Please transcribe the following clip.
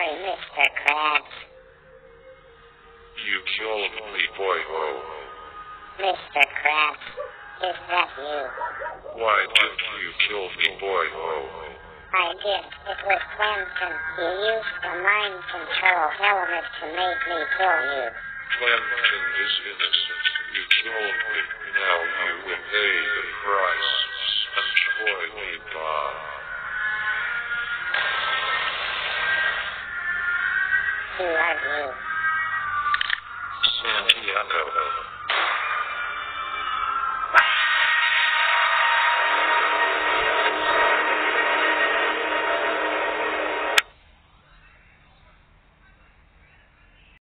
sorry, Mr. Krabs. You killed me, boy ho. Mr. Krabs, is that you? Why did you kill me, boy ho? I did. It was Clemson. You used the mind control element to make me kill you. Clemson is innocent. Who are you? Santiago.